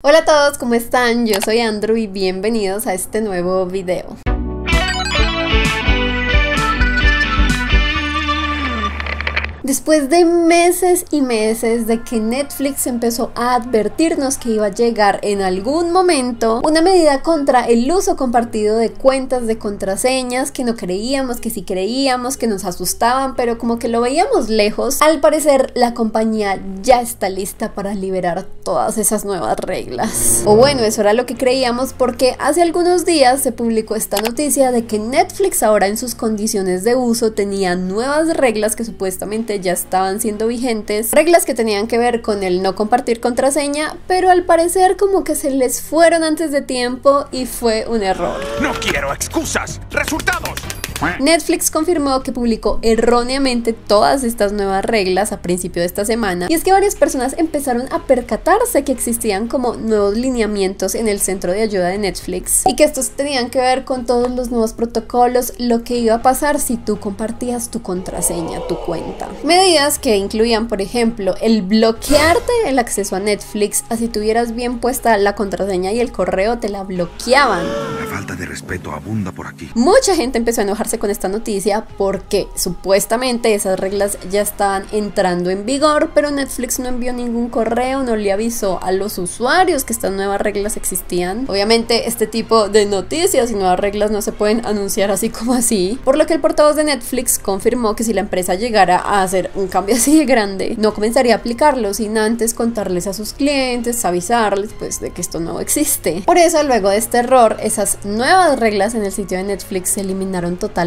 Hola a todos, ¿cómo están? Yo soy Andrew y bienvenidos a este nuevo video. Después de meses y meses de que Netflix empezó a advertirnos que iba a llegar en algún momento una medida contra el uso compartido de cuentas de contraseñas que no creíamos, que sí creíamos, que nos asustaban, pero como que lo veíamos lejos, al parecer la compañía ya está lista para liberar todas esas nuevas reglas. O bueno, eso era lo que creíamos porque hace algunos días se publicó esta noticia de que Netflix ahora en sus condiciones de uso tenía nuevas reglas que supuestamente ya estaban siendo vigentes, reglas que tenían que ver con el no compartir contraseña, pero al parecer como que se les fueron antes de tiempo y fue un error. No quiero excusas, resultados. Netflix confirmó que publicó erróneamente todas estas nuevas reglas a principio de esta semana y es que varias personas empezaron a percatarse que existían como nuevos lineamientos en el centro de ayuda de Netflix y que estos tenían que ver con todos los nuevos protocolos, lo que iba a pasar si tú compartías tu contraseña, tu cuenta. Medidas que incluían, por ejemplo, el bloquearte el acceso a Netflix, así tuvieras bien puesta la contraseña y el correo te la bloqueaban. La falta de respeto abunda por aquí. Mucha gente empezó a enojarse con esta noticia porque supuestamente esas reglas ya estaban entrando en vigor, pero Netflix no envió ningún correo, no le avisó a los usuarios que estas nuevas reglas existían. Obviamente este tipo de noticias y nuevas reglas no se pueden anunciar así como así, por lo que el portavoz de Netflix confirmó que si la empresa llegara a hacer un cambio así de grande, no comenzaría a aplicarlo sin antes contarles a sus clientes, avisarles pues de que esto no existe. Por eso luego de este error, esas nuevas reglas en el sitio de Netflix se eliminaron totalmente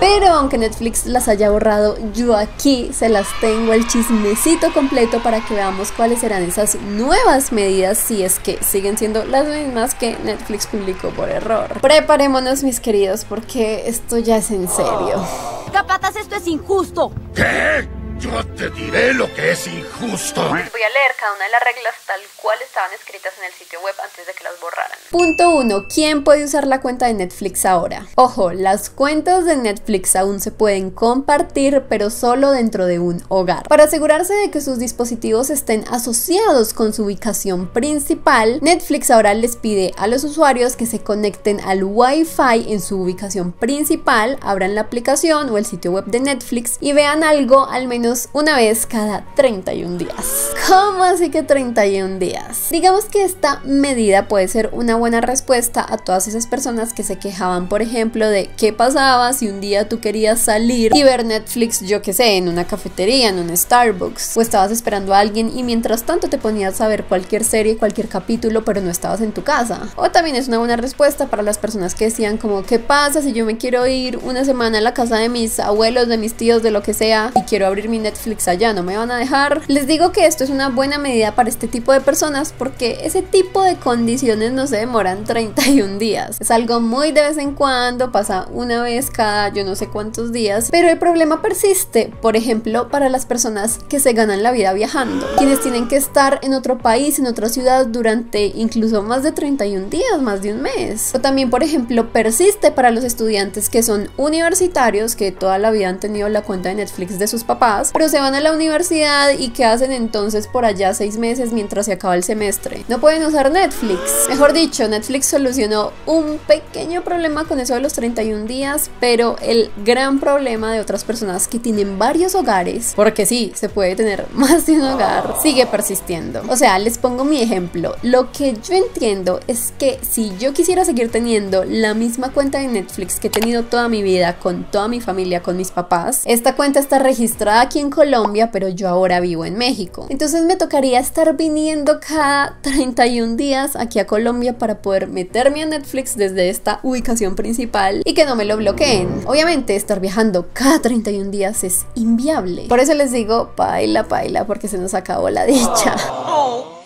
pero aunque Netflix las haya borrado, yo aquí se las tengo el chismecito completo para que veamos cuáles serán esas nuevas medidas si es que siguen siendo las mismas que Netflix publicó por error. Preparémonos mis queridos porque esto ya es en serio. Capatas, esto es injusto. ¿Qué? Yo te diré lo que es injusto. Voy a leer cada una de las reglas tal cual estaban escritas en el sitio web antes de que las borraran. Punto 1. ¿Quién puede usar la cuenta de Netflix ahora? Ojo, las cuentas de Netflix aún se pueden compartir, pero solo dentro de un hogar. Para asegurarse de que sus dispositivos estén asociados con su ubicación principal, Netflix ahora les pide a los usuarios que se conecten al Wi-Fi en su ubicación principal, abran la aplicación o el sitio web de Netflix y vean algo al menos una vez cada 31 días. ¿Cómo así que 31 días? Digamos que esta medida puede ser una buena respuesta a todas esas personas que se quejaban, por ejemplo, de qué pasaba si un día tú querías salir y ver Netflix, yo que sé, en una cafetería, en un Starbucks, o estabas esperando a alguien y mientras tanto te ponías a ver cualquier serie, cualquier capítulo, pero no estabas en tu casa. O también es una buena respuesta para las personas que decían como, ¿qué pasa si yo me quiero ir una semana a la casa de mis abuelos, de mis tíos, de lo que sea, y quiero abrir mi Netflix allá? ¿No me van a dejar? Les digo que esto es una buena medida para este tipo de personas porque ese tipo de condiciones no se demoran 31 días. Es algo muy de vez en cuando, pasa una vez cada yo no sé cuántos días, pero el problema persiste, por ejemplo, para las personas que se ganan la vida viajando, quienes tienen que estar en otro país, en otra ciudad durante incluso más de 31 días, más de un mes. O también, por ejemplo, persiste para los estudiantes que son universitarios, que toda la vida han tenido la cuenta de Netflix de sus papás, pero se van a la universidad y que hacen entonces por allá seis meses mientras se acaba el semestre. No pueden usar Netflix. Mejor dicho, Netflix solucionó un pequeño problema con eso de los 31 días, pero el gran problema de otras personas que tienen varios hogares, porque sí, se puede tener más de un hogar, sigue persistiendo. O sea, les pongo mi ejemplo. Lo que yo entiendo es que si yo quisiera seguir teniendo la misma cuenta de Netflix que he tenido toda mi vida con toda mi familia, con mis papás, esta cuenta está registrada aquí en Colombia, pero yo ahora vivo en México. Entonces me tocaría estar viniendo cada 31 días aquí a Colombia para poder meterme a Netflix desde esta ubicación principal y que no me lo bloqueen. Obviamente estar viajando cada 31 días es inviable. Por eso les digo, paila, paila, porque se nos acabó la dicha. Oh,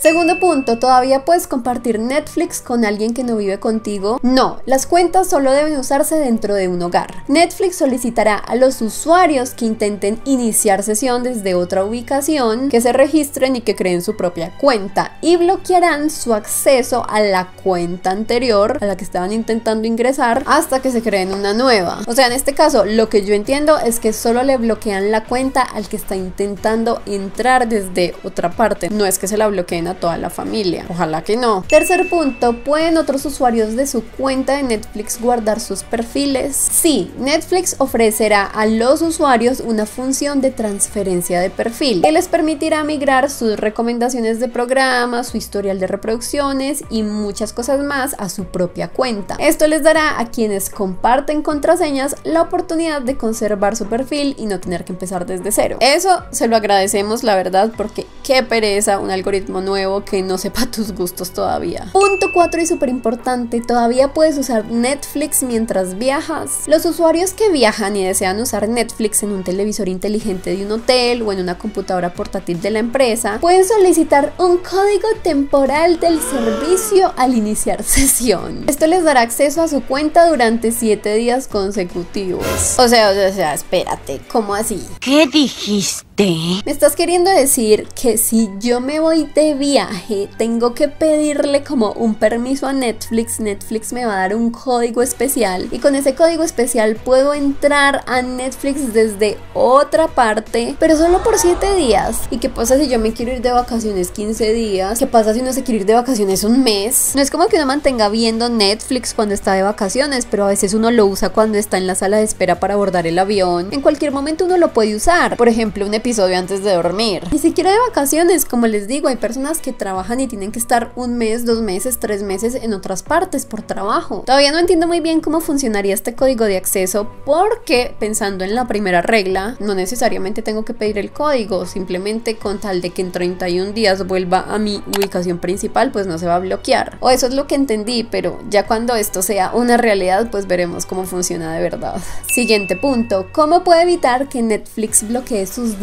Segundo punto, ¿todavía puedes compartir Netflix con alguien que no vive contigo? No, las cuentas solo deben usarse dentro de un hogar. Netflix solicitará a los usuarios que intenten iniciar sesión desde otra ubicación que se registren y que creen su propia cuenta y bloquearán su acceso a la cuenta anterior a la que estaban intentando ingresar hasta que se creen una nueva. O sea, en este caso, lo que yo entiendo es que solo le bloquean la cuenta al que está intentando entrar desde otra parte. No es que se la la bloqueen a toda la familia. Ojalá que no. Tercer punto, ¿pueden otros usuarios de su cuenta de Netflix guardar sus perfiles? Sí, Netflix ofrecerá a los usuarios una función de transferencia de perfil que les permitirá migrar sus recomendaciones de programas, su historial de reproducciones y muchas cosas más a su propia cuenta. Esto les dará a quienes comparten contraseñas la oportunidad de conservar su perfil y no tener que empezar desde cero. Eso se lo agradecemos la verdad porque qué pereza un algoritmo nuevo que no sepa tus gustos todavía. Punto 4 y súper importante, todavía puedes usar Netflix mientras viajas. Los usuarios que viajan y desean usar Netflix en un televisor inteligente de un hotel o en una computadora portátil de la empresa pueden solicitar un código temporal del servicio al iniciar sesión. Esto les dará acceso a su cuenta durante 7 días consecutivos. O sea, o sea, espérate, ¿cómo así? ¿Qué dijiste? Me estás queriendo decir que si yo me voy de viaje, tengo que pedirle como un permiso a Netflix. Netflix me va a dar un código especial y con ese código especial puedo entrar a Netflix desde otra parte, pero solo por 7 días. ¿Y qué pasa si yo me quiero ir de vacaciones 15 días? ¿Qué pasa si uno se quiere ir de vacaciones un mes? No es como que uno mantenga viendo Netflix cuando está de vacaciones, pero a veces uno lo usa cuando está en la sala de espera para abordar el avión. En cualquier momento uno lo puede usar. Por ejemplo, un episodio antes de dormir. Ni siquiera de vacaciones, como les digo, hay personas que trabajan y tienen que estar un mes, dos meses, tres meses en otras partes por trabajo. Todavía no entiendo muy bien cómo funcionaría este código de acceso porque pensando en la primera regla, no necesariamente tengo que pedir el código, simplemente con tal de que en 31 días vuelva a mi ubicación principal, pues no se va a bloquear. O eso es lo que entendí, pero ya cuando esto sea una realidad, pues veremos cómo funciona de verdad. Siguiente punto, ¿cómo puedo evitar que Netflix bloquee sus?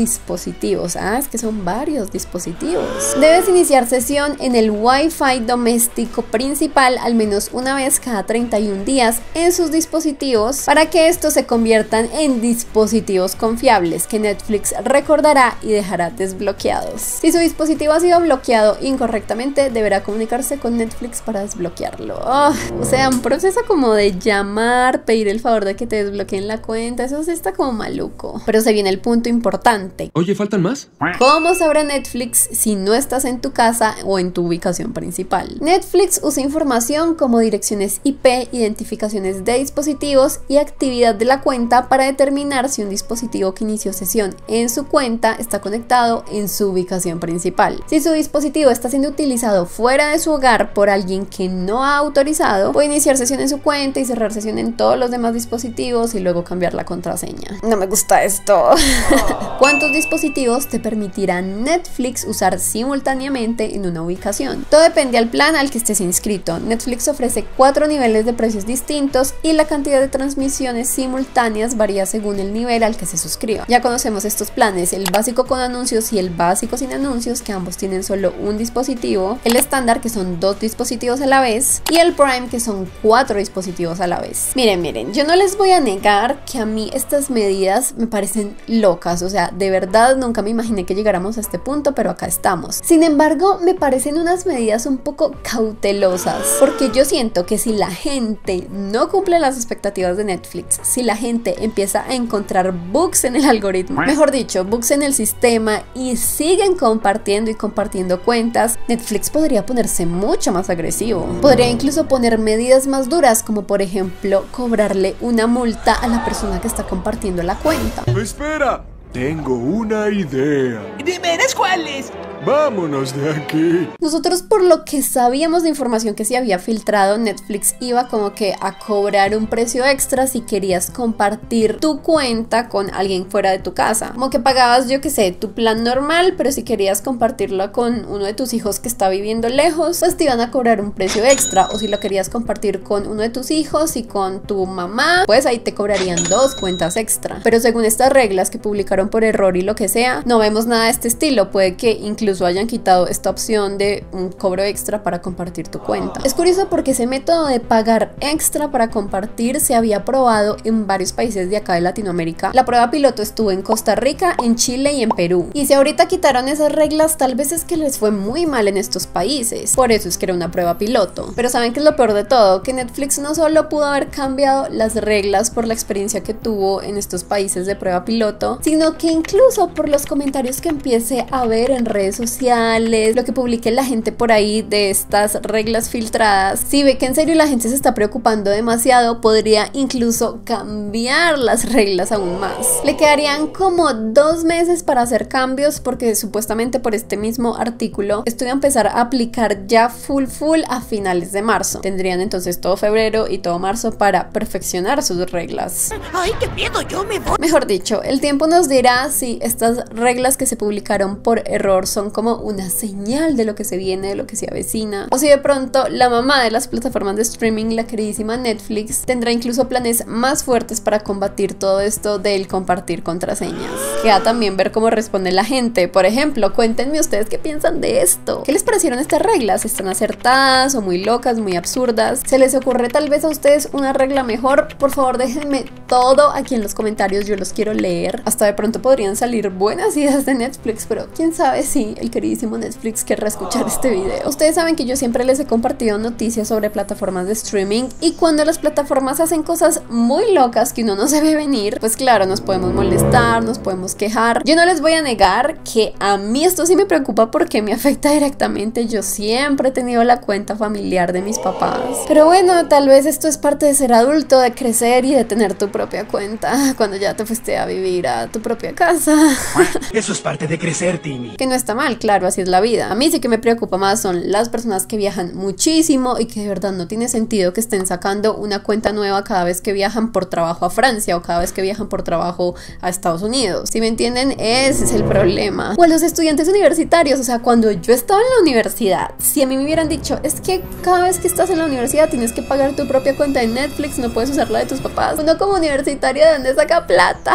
Ah, es que son varios dispositivos. Debes iniciar sesión en el Wi-Fi doméstico principal al menos una vez cada 31 días en sus dispositivos para que estos se conviertan en dispositivos confiables que Netflix recordará y dejará desbloqueados. Si su dispositivo ha sido bloqueado incorrectamente, deberá comunicarse con Netflix para desbloquearlo. Oh, o sea, un proceso como de llamar, pedir el favor de que te desbloqueen la cuenta, eso sí está como maluco. Pero se viene el punto importante. Oye, faltan más? ¿Cómo sabrá Netflix si no estás en tu casa o en tu ubicación principal? Netflix usa información como direcciones IP, identificaciones de dispositivos y actividad de la cuenta para determinar si un dispositivo que inició sesión en su cuenta está conectado en su ubicación principal. Si su dispositivo está siendo utilizado fuera de su hogar por alguien que no ha autorizado, puede iniciar sesión en su cuenta y cerrar sesión en todos los demás dispositivos y luego cambiar la contraseña. No me gusta esto. ¿Cuántos dispositivos te permitirán Netflix usar simultáneamente en una ubicación? Todo depende al plan al que estés inscrito. Netflix ofrece cuatro niveles de precios distintos y la cantidad de transmisiones simultáneas varía según el nivel al que se suscriba. Ya conocemos estos planes, el básico con anuncios y el básico sin anuncios, que ambos tienen solo un dispositivo, el estándar, que son dos dispositivos a la vez, y el Prime, que son cuatro dispositivos a la vez. Miren, miren, yo no les voy a negar que a mí estas medidas me parecen locas, o sea, de verdad nunca me imaginé que llegáramos a este punto, pero acá estamos. Sin embargo, me parecen unas medidas un poco cautelosas, porque yo siento que si la gente no cumple las expectativas de Netflix, si la gente empieza a encontrar bugs en el algoritmo, mejor dicho, bugs en el sistema y siguen compartiendo y compartiendo cuentas, Netflix podría ponerse mucho más agresivo. Podría incluso poner medidas más duras, como por ejemplo cobrarle una multa a la persona que está compartiendo la cuenta. Espera, tengo una idea. Dime, ¿eres cuáles? Vámonos de aquí. Nosotros por lo que sabíamos de información que se había filtrado, Netflix iba como que a cobrar un precio extra si querías compartir tu cuenta con alguien fuera de tu casa. Como que pagabas, yo que sé, tu plan normal, pero si querías compartirlo con uno de tus hijos que está viviendo lejos, pues te iban a cobrar un precio extra. O si lo querías compartir con uno de tus hijos y con tu mamá, pues ahí te cobrarían dos cuentas extra. Pero según estas reglas que publicaron por error y lo que sea, no vemos nada de este estilo. Puede que incluso hayan quitado esta opción de un cobro extra para compartir tu cuenta. Es curioso porque ese método de pagar extra para compartir se había probado en varios países de acá de Latinoamérica. La prueba piloto estuvo en Costa Rica, en Chile y en Perú. Y si ahorita quitaron esas reglas, tal vez es que les fue muy mal en estos países. Por eso es que era una prueba piloto. Pero saben que es lo peor de todo, que Netflix no solo pudo haber cambiado las reglas por la experiencia que tuvo en estos países de prueba piloto, sino sino que incluso por los comentarios que empiece a ver en redes sociales, lo que publique la gente por ahí de estas reglas filtradas, si ve que en serio la gente se está preocupando demasiado, podría incluso cambiar las reglas aún más. Le quedarían como dos meses para hacer cambios porque supuestamente por este mismo artículo esto iba a empezar a aplicar ya full full a finales de marzo. Tendrían entonces todo febrero y todo marzo para perfeccionar sus reglas. ¡Ay, qué miedo! Yo me voy. Mejor dicho, el tiempo nos dirá si estas reglas que se publicaron por error son como una señal de lo que se viene, de lo que se avecina, o si de pronto la mamá de las plataformas de streaming, la queridísima Netflix, tendrá incluso planes más fuertes para combatir todo esto del compartir contraseñas. Queda también ver cómo responde la gente. Por ejemplo, cuéntenme ustedes qué piensan de esto. ¿Qué les parecieron estas reglas? ¿Están acertadas o muy locas, muy absurdas? ¿Se les ocurre tal vez a ustedes una regla mejor? Por favor, déjenme todo aquí en los comentarios, yo los quiero leer. Hasta de pronto podrían salir buenas ideas de Netflix, pero quién sabe si el queridísimo Netflix querrá escuchar este video. Ustedes saben que yo siempre les he compartido noticias sobre plataformas de streaming y cuando las plataformas hacen cosas muy locas que uno no se ve venir, pues claro, nos podemos molestar, nos podemos quejar. Yo no les voy a negar que a mí esto sí me preocupa porque me afecta directamente. Yo siempre he tenido la cuenta familiar de mis papás. Pero bueno, tal vez esto es parte de ser adulto, de crecer y de tener tu propia cuenta cuando ya te fuiste a vivir a tu propia casa. Eso es parte de crecer, Timmy. Que no está mal, claro, así es la vida. A mí sí que me preocupa más son las personas que viajan muchísimo y que de verdad no tiene sentido que estén sacando una cuenta nueva cada vez que viajan por trabajo a Francia o cada vez que viajan por trabajo a Estados Unidos. Si me entienden, ese es el problema. O a los estudiantes universitarios, o sea, cuando yo estaba en la universidad, si a mí me hubieran dicho, es que cada vez que estás en la universidad tienes que pagar tu propia cuenta de Netflix, no puedes usar la de tus papás. Uno como universitario, ¿de dónde saca plata?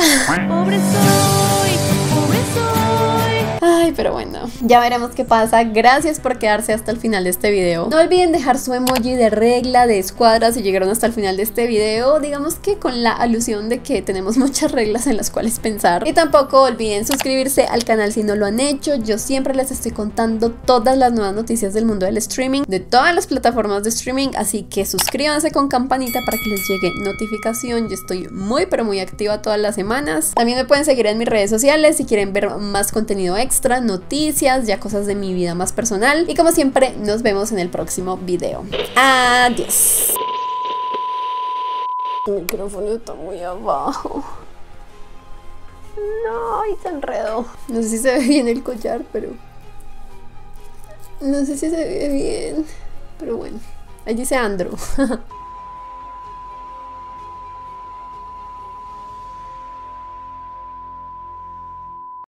Pobre soy, pobre soy. Pero bueno, ya veremos qué pasa. Gracias por quedarse hasta el final de este video. No olviden dejar su emoji de regla, de escuadra si llegaron hasta el final de este video. Digamos que con la alusión de que tenemos muchas reglas en las cuales pensar. Y tampoco olviden suscribirse al canal si no lo han hecho. Yo siempre les estoy contando todas las nuevas noticias del mundo del streaming, de todas las plataformas de streaming. Así que suscríbanse con campanita para que les llegue notificación. Yo estoy muy pero muy activa todas las semanas. También me pueden seguir en mis redes sociales si quieren ver más contenido extra, noticias, ya cosas de mi vida más personal. Y como siempre, nos vemos en el próximo video. Adiós. El micrófono está muy abajo. No, y se enredó. No sé si se ve bien el collar, pero... No sé si se ve bien. Pero bueno. Ahí dice Andrew.